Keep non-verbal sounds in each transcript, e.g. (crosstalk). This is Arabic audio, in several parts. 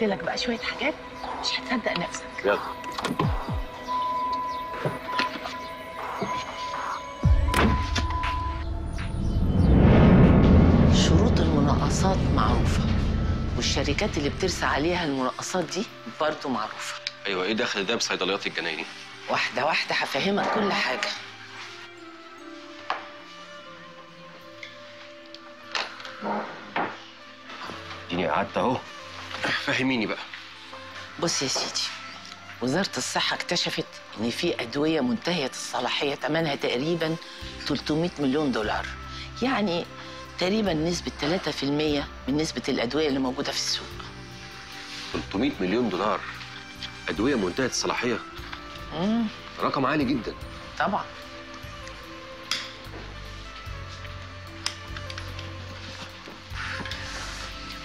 جبت لك بقى شوية حاجات مش هتصدق نفسك. يلا. شروط المناقصات معروفة والشركات اللي بترسى عليها المناقصات دي برضو معروفة. أيوه إيه دخل ده بصيدليات الجنايني واحدة واحدة هفهمك كل حاجة. اديني قعدت أهو. فهميني بقى. بص يا سيدي وزارة الصحة اكتشفت إن في أدوية منتهية الصلاحية ثمنها تقريبا 300 مليون دولار. يعني تقريبا نسبة 3% من نسبة الأدوية اللي موجودة في السوق. 300 مليون دولار؟ أدوية منتهية الصلاحية؟ مم. رقم عالي جدا. طبعا.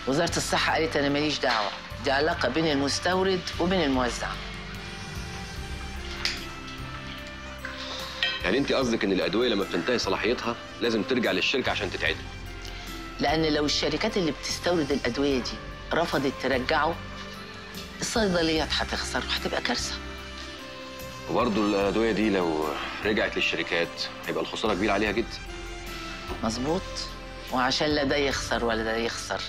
وزارة الصحة قالت أنا ماليش دعوة. دي علاقة بين المستورد وبين الموزع. يعني أنت قصدك إن الأدوية لما بتنتهي صلاحيتها لازم ترجع للشركة عشان تتعدل؟ لأن لو الشركات اللي بتستورد الأدوية دي رفضت ترجعه الصيدليات هتخسر وهتبقى كارثة. وبرضه الأدوية دي لو رجعت للشركات هيبقى الخسارة كبيرة عليها جدا. مظبوط. وعشان لا ده يخسر ولا ده يخسر.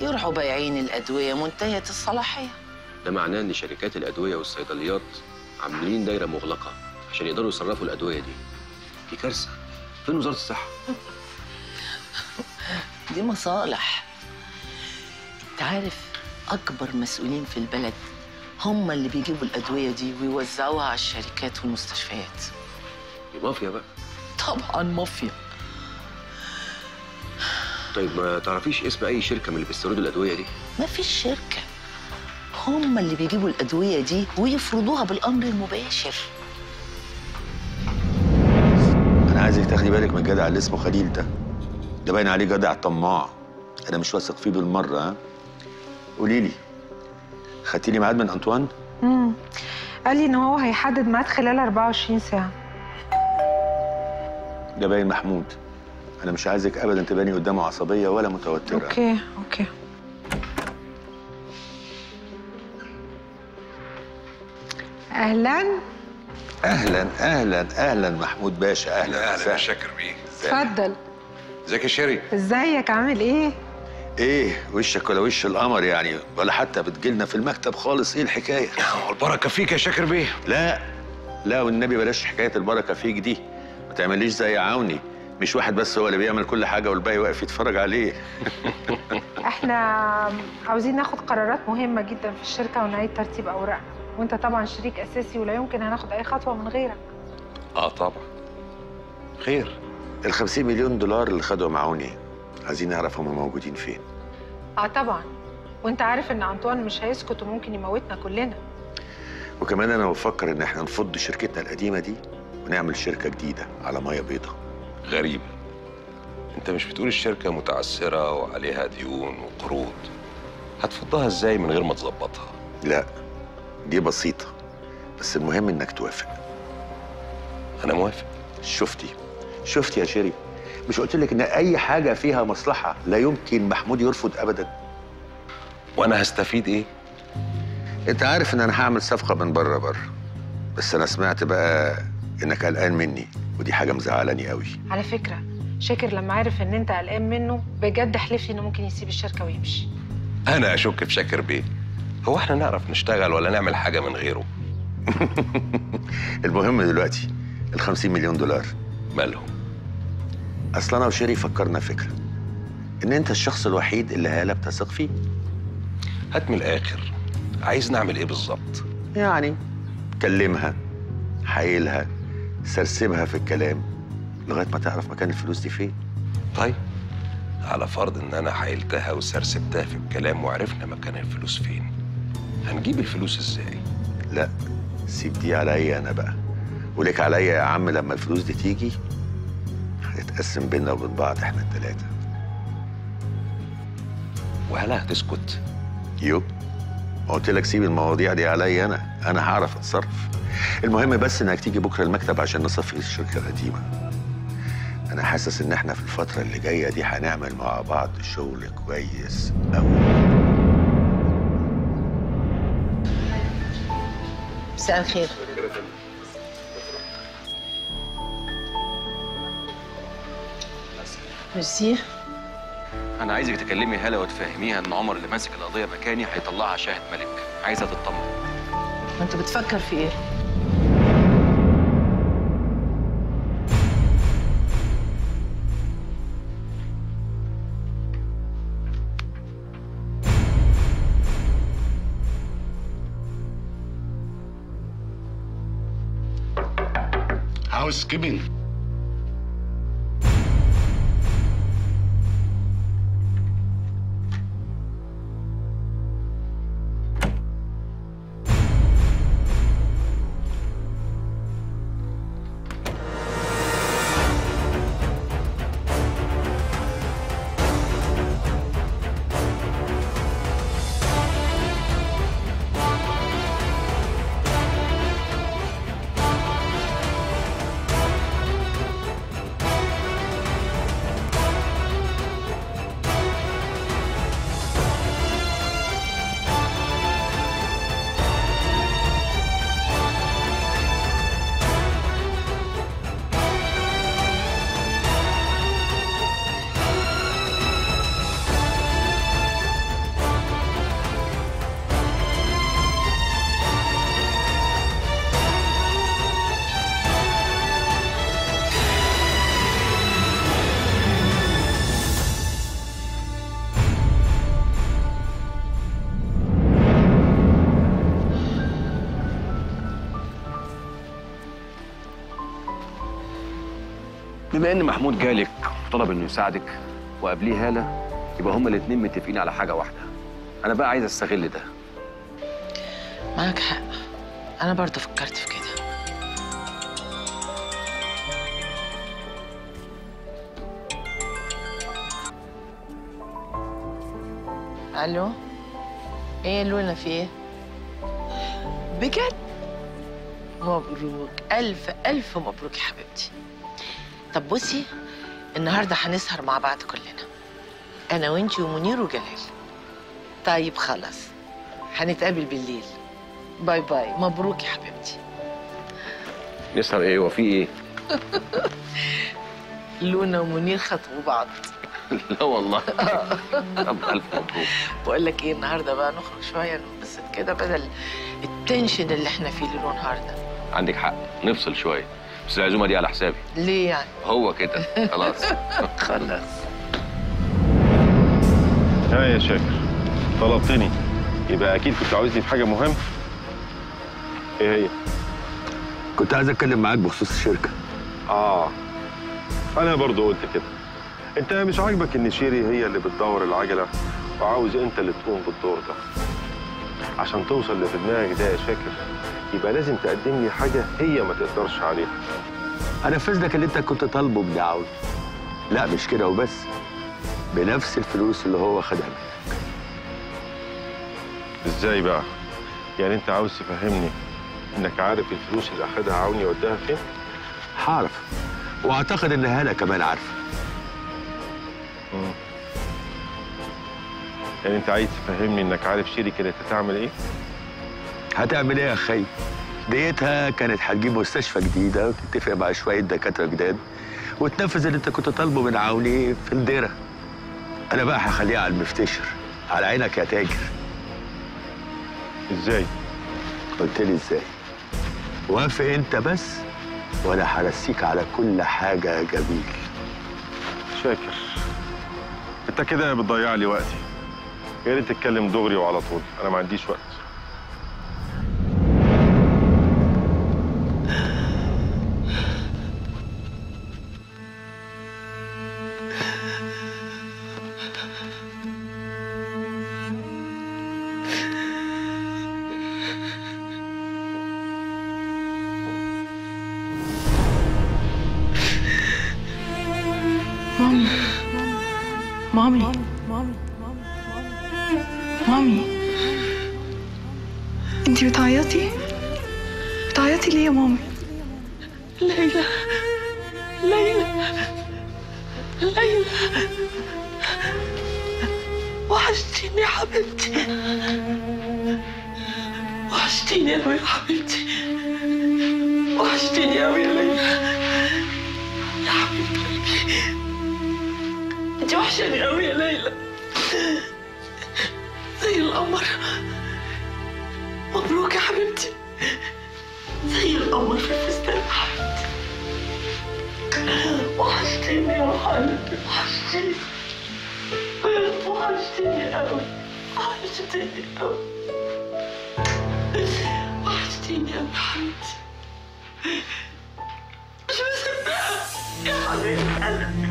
يروحوا بايعين الأدوية منتهية الصلاحية. ده معناه إن شركات الأدوية والصيدليات عاملين دايرة مغلقة عشان يقدروا يصرفوا الأدوية دي. دي كارثة. فين وزارة الصحة؟ (laughs) دي مصالح. أنت عارف أكبر مسؤولين في البلد هم اللي بيجيبوا الأدوية دي ويوزعوها على الشركات والمستشفيات. دي مافيا بقى. طبعا مافيا. طيب ما تعرفيش اسم أي شركة من اللي بيستوردوا الأدوية دي؟ ما فيش شركة. هم اللي بيجيبوا الأدوية دي ويفرضوها بالأمر المباشر. أنا عايزك تاخدي بالك من الجدع اللي اسمه خليل ده. ده باين عليه جدع طماع. أنا مش واثق فيه بالمرة ها؟ قولي لي خدتي لي ميعاد من أنطوان؟ امم قال لي إن هو هيحدد ميعاد خلال 24 ساعة. ده باين محمود. أنا مش عايزك ابدا تباني قدامه عصبية ولا متوترة. okay okay. أهلا. أهلا أهلا أهلا محمود باشا أهلا أهلا. شاكر بيه اتفضل. ازيك يا شيري؟ إزيك؟ عامل إيه؟ إيه وشك ولا وش القمر يعني ولا حتى بتجيلنا في المكتب خالص إيه الحكاية؟ البركة فيك يا شاكر بيه. لا لا والنبي بلاش حكاية البركة فيك دي. ما تعمليش زي عوني مش واحد بس هو اللي بيعمل كل حاجة والباقي واقف يتفرج عليه. (laughs) إحنا عاوزين ناخد قرارات مهمة جدا في الشركة ونعيد ترتيب أوراقنا. وانت طبعا شريك أساسي ولا يمكن هناخد أي خطوة من غيرك. آه طبعا. خير. ال 50 مليون دولار اللي خدوا معوني عايزين نعرف هم موجودين فين. آه طبعا. وانت عارف إن أنطوان مش هيسكت وممكن يموتنا كلنا. وكمان أنا بفكر إن إحنا نفض شركتنا القديمة دي ونعمل شركة جديدة على مية بيضاء غريبه انت مش بتقول الشركة متعثره وعليها ديون وقروض؟ هتفضها إزاي من غير ما تظبطها؟ لا دي بسيطة بس المهم انك توافق. أنا موافق. شفتي شفتي يا شيري مش قلت لك إن أي حاجة فيها مصلحة لا يمكن محمود يرفض ابدا؟ وأنا هستفيد إيه؟ أنت عارف إن أنا هعمل صفقة من بره بره بس أنا سمعت بقى إنك قلقان مني. ودي حاجة مزعلاني قوي. على فكرة شاكر لما عرف إن أنت قلقان منه بجد حلف لي إنه ممكن يسيب الشركة ويمشي. أنا أشك في شاكر بيه. هو إحنا نعرف نشتغل ولا نعمل حاجة من غيره؟ (laughs) المهم دلوقتي ال 50 مليون دولار. مالهم؟ أصل أنا وشيري فكرنا فكرة. إن أنت الشخص الوحيد اللي هاله بتثق فيه. هات من الآخر. عايز نعمل إيه بالظبط؟ يعني كلمها حايلها. سرسبها في الكلام لغاية ما تعرف مكان الفلوس دي فين. طيب. على فرض إن أنا حايلتها وسرسبتها في الكلام وعرفنا مكان الفلوس فين هنجيب الفلوس إزاي؟ لا سيب دي عليا أنا بقى. وليك عليا يا عم لما الفلوس دي تيجي هنتقسم بينا وبين بعض إحنا التلاتة. وهل هتسكت؟ ما قلت لك سيب المواضيع دي عليا أنا. أنا هعرف أتصرف. المهم بس إنك تيجي بكرة المكتب عشان نصفي الشركة القديمة. أنا حاسس إن إحنا في الفترة اللي جاية دي هنعمل مع بعض شغل كويس قوي مساء الخير. ميرسي أنا عايزك تكلمي هالة وتفهميها إن عمر اللي ماسك القضية مكاني هيطلعها شاهد ملك. عايزها تطمن. أنت بتفكر في إيه؟ Housekeeping. بما إن محمود جالك وطلب إنه يساعدك وقبليه هالة يبقى هما الاتنين متفقين على حاجة واحدة. أنا بقى عايز أستغل ده. معاك حق. أنا برضه فكرت في كده. ألو؟ إيه لونا في إيه؟ بجد؟ مبروك. ألف ألف مبروك يا حبيبتي. طب بصي النهارده هنسهر مع بعض كلنا أنا وإنتي ومنير وجلال. طيب خلاص هنتقابل بالليل. bye bye مبروك يا حبيبتي. نسهر إيه؟ وفي إيه؟ (laughs) لونا ومنير خطبوا بعض. (laughs) لا والله. طب ألف مبروك. بقول لك إيه النهارده بقى نخرج شوية ننبسط كده بدل ال tension اللي إحنا فيه ليل ونهار ده عندك حق نفصل شوية. بس العزومة دي على حسابي. ليه يعني؟ هو كده. خلاص. (laughs) خلاص. ها يا شاكر طلبتني. يبقى أكيد كنت عاوزني في حاجة مهمة. إيه هي؟ كنت عايز أتكلم معاك بخصوص الشركة. آه. أنا برضو قلت كده. أنت مش عاجبك إن شيري هي اللي بتدور العجلة وعاوز أنت اللي تقوم بالدور ده؟ عشان توصل اللي في دماغك ده يا شاكر. يبقى لازم تقدم لي حاجة هي ما تقدرش عليها. هنفذ لك اللي انت كنت طالبه بدعوي لا مش كده وبس. بنفس الفلوس اللي هو خدها منك. إزاي بقى؟ يعني أنت عاوز تفهمني إنك عارف الفلوس اللي أخدها عاوني يوديها فين؟ هعرف. وأعتقد إن هاله كمان عارفه. يعني أنت عايز تفهمني إنك عارف شيري كانت هتعمل إيه؟ هتعمل إيه يا أخي؟ ديتها كانت هتجيب مستشفى جديدة وتتفق مع شوية دكاترة جداد وتنفذ اللي انت كنت طالبه من عوني في الديرة. أنا بقى هخليها على المفتشر على عينك يا تاجر. إزاي؟ قلت لي إزاي؟ وافق أنت بس وأنا هرسيك على كل حاجة يا جميل. شاكر. أنت كده بتضيع لي وقتي. يا ريت تتكلم دغري وعلى طول. أنا ما عنديش وقت. مامي. مامي. مامي. انتي بتعيطي؟ بتعيطي ليه يا مامي؟ ليلى. ليلى. ليلى. وحشتيني يا حبيبتي. وحشتيني قوي يا حبيبتي. وحشتيني قوي يا ليلى. انت وحشاني قوي يا ليلى. زي القمر. مبروك يا حبيبتي. زي القمر في الفستان حبيبتي. وحشتيني يا حبيبتي. وحشتيني. وحشتيني قوي وحشتيني قوي وحشتيني يا حبيبتي. مش مصدقة يا حبيبة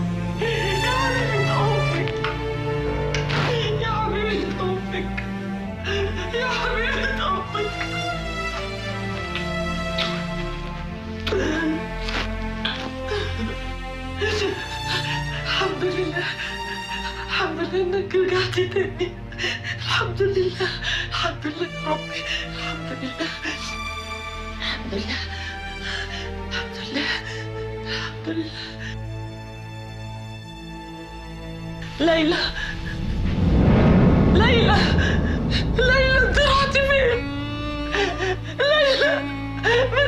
أنك رجعتي تاني. الحمد لله. الحمد لله يا ربي. الحمد لله. الحمد لله. الحمد لله. الحمد لله. ليلى. ليلى. ليلى انت رحتي فين؟ ليلى ما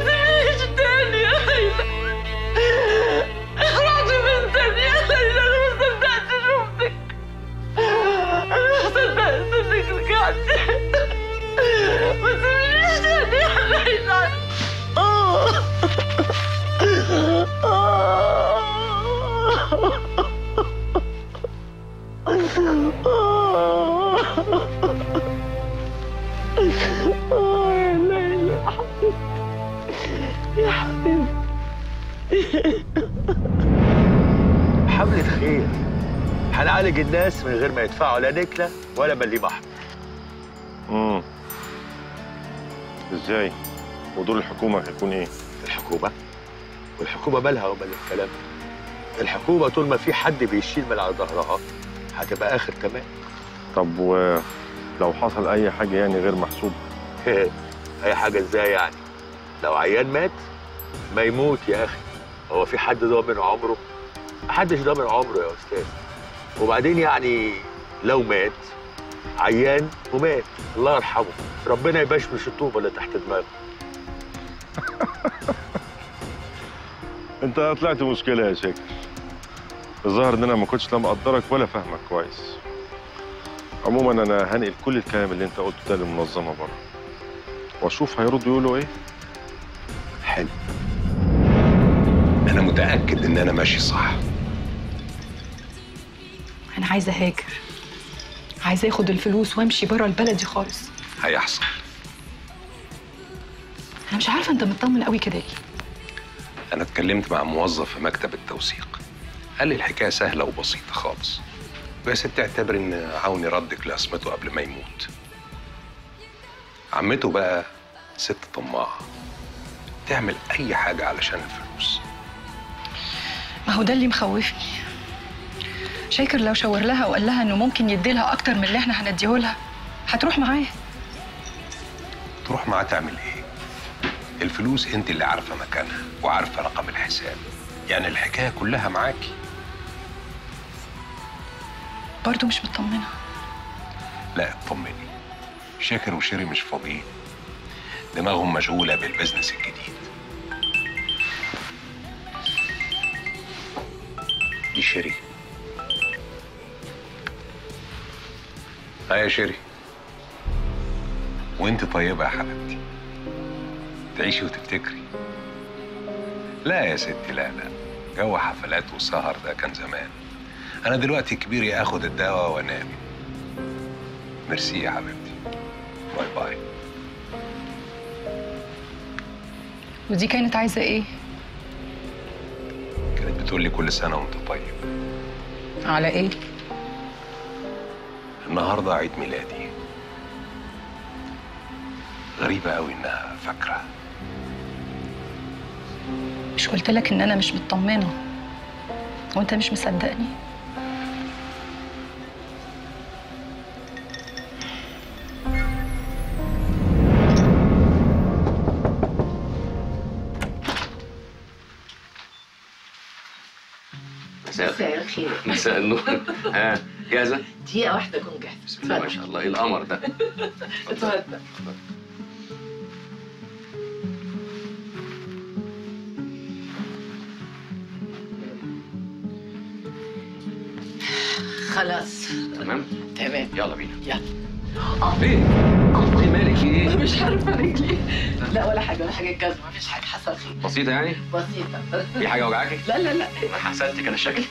يا يا حملة خير. هنعالج الناس من غير ما يدفعوا لا نكلة ولا مليم أحمر إزاي؟ ودور الحكومة هيكون إيه؟ الحكومة؟ والحكومة مالها ومال الكلام؟ ده؟ الحكومة طول ما في حد بيشيل من على ظهرها هتبقى آخر تمام طب ولو حصل أي حاجة يعني غير محسوبة؟ أي حاجة إزاي يعني؟ لو عيان مات ما يموت يا أخي. هو في حد ضامن عمره؟ محدش ضامن عمره يا أستاذ. وبعدين يعني لو مات عيان ومات. الله يرحمه. ربنا يبشمش الطوبة اللي تحت دماغه. (laughs) انت طلعت مشكلة يا شاكر الظاهر إن أنا ما كنتش لا مقدرك ولا فاهمك كويس. عموما أنا هنقل كل الكلام اللي أنت قلته ده للمنظمة بره وأشوف هيردوا يقولوا إيه. حلو. أنا متأكد إن أنا ماشي صح. أنا عايزة هاجر. عايزة آخد الفلوس وأمشي بره البلد دي خالص. هيحصل. أنا مش عارفة أنت مطمن قوي كده ليه. أنا اتكلمت مع موظف في مكتب التوثيق. قال لي الحكاية سهلة وبسيطة خالص. بس تعتبر إن عوني ردك لاسمته قبل ما يموت. عمته بقى ست طماعة. تعمل أي حاجة علشان الفلوس. ما هو ده اللي مخوفني. شاكر لو شاور لها وقال لها إنه ممكن يدي لها أكتر من اللي إحنا هنديه لها هتروح معاه تروح معاه تعمل إيه؟ الفلوس أنت اللي عارفة مكانها وعارفة رقم الحساب. يعني الحكاية كلها معاكي. برضه مش مطمنة. لا اطمني شاكر وشيري مش فاضيين. دماغهم مشغولة بال business الجديد. دي شيري. ها يا شيري. وانت طيبة يا حبيبتي. تعيشي وتفتكري. لا يا ستي لا لا. جو حفلات وسهر ده كان زمان. أنا دلوقتي كبيري آخد الدواء وانام ميرسي يا حبيبتي. bye bye. ودي كانت عايزة إيه؟ كانت بتقول لي كل سنة وأنت طيب. على إيه؟ النهارده عيد ميلادي. غريبة قوي إنها فاكرة. مش قلت لك إن أنا مش مطمنة؟ وأنت مش مصدقني؟ مساء الخير. مساء النور. (laughs) ها. جاهزة؟ دقيقة واحدة أكون جاهزة ما شاء الله إيه القمر ده؟ (laughs) اتفضل خلاص تمام؟ تمام يلا بينا يلا فين؟ انت مالك إيه؟ (laughs) مش عارفة رجلي لا ولا حاجة ولا حاجة الجزمة مفيش حاجة حصل خير بسيطة يعني؟ بسيطة في حاجة وجعاكي؟ لا لا لا أنا حسدتك أنا شكلي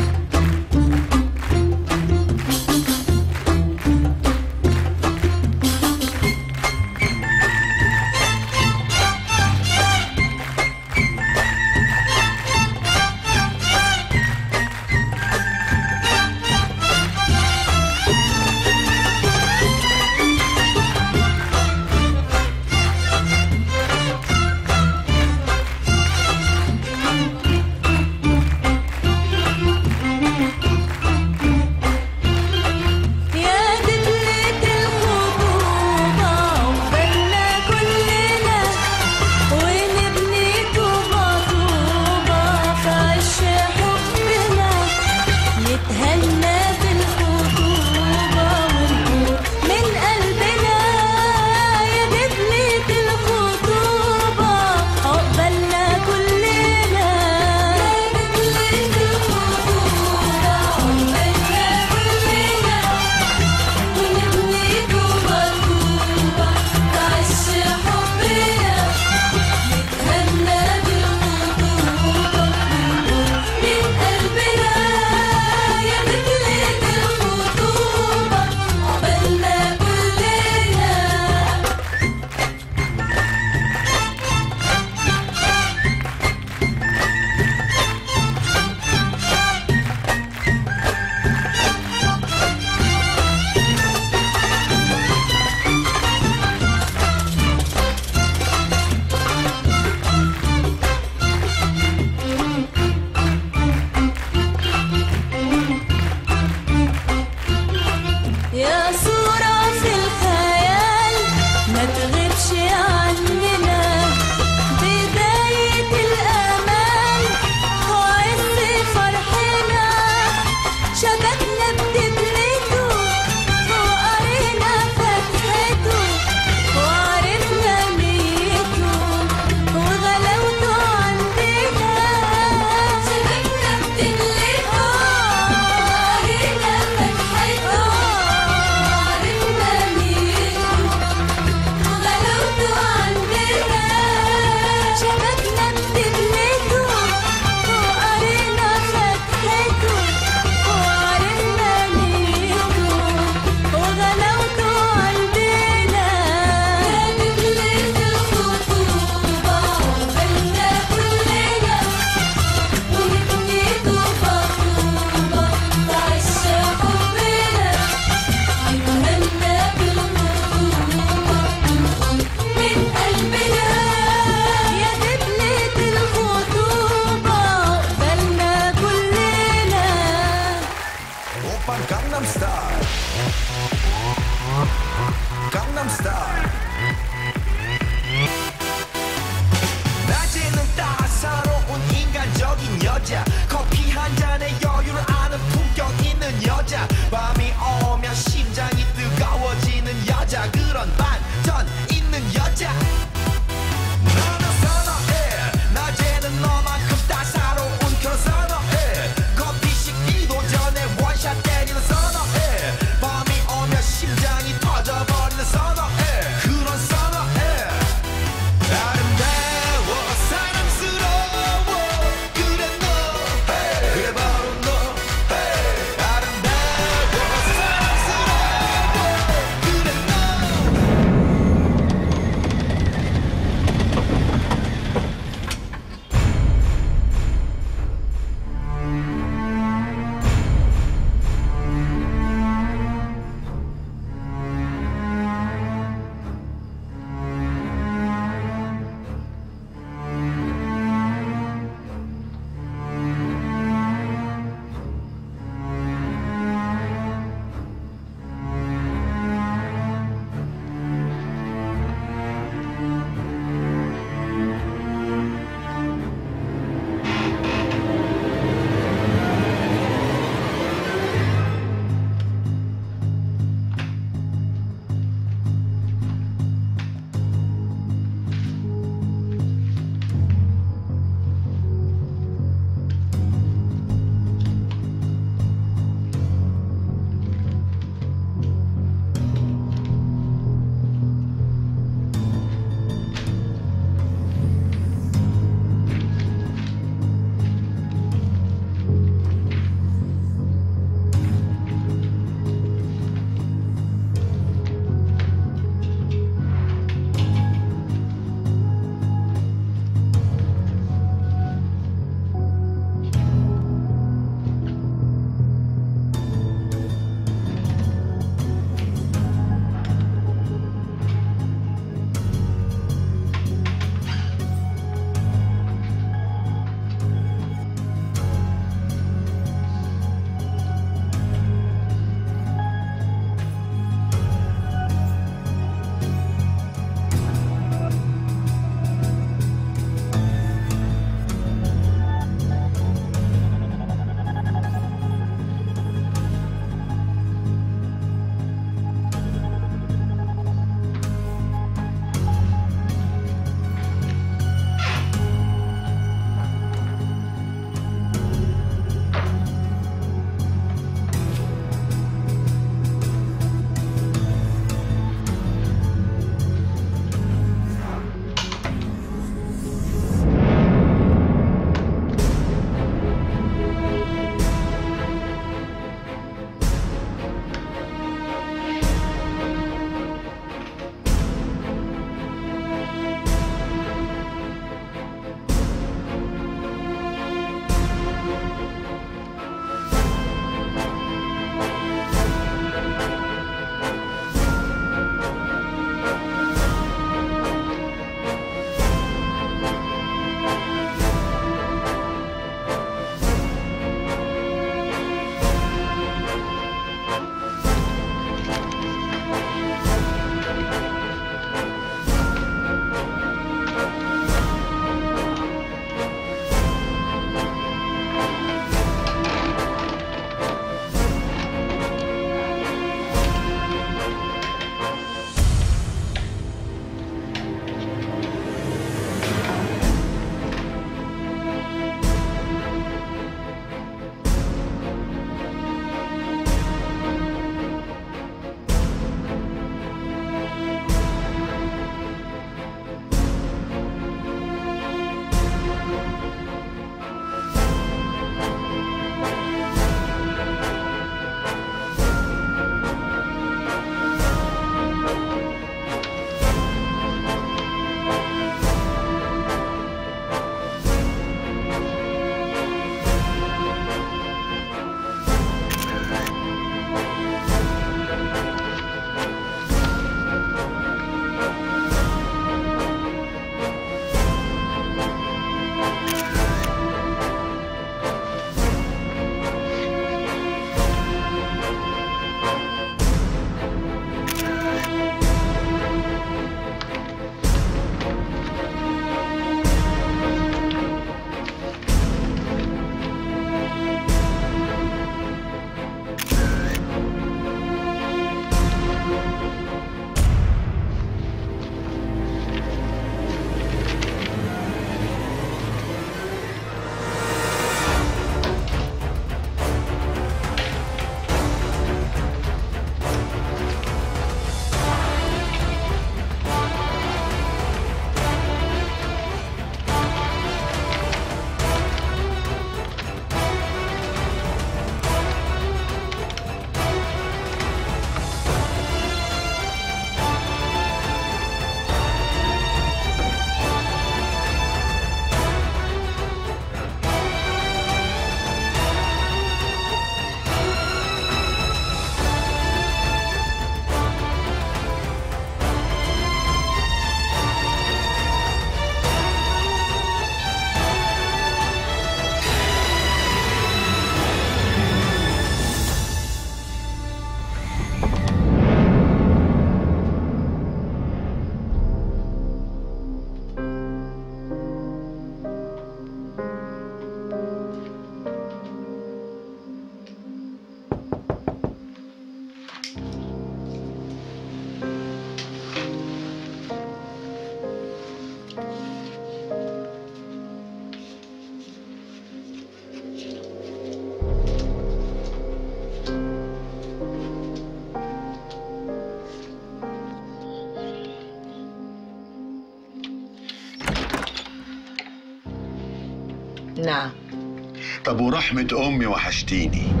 طب ورحمة أمي وحشتيني.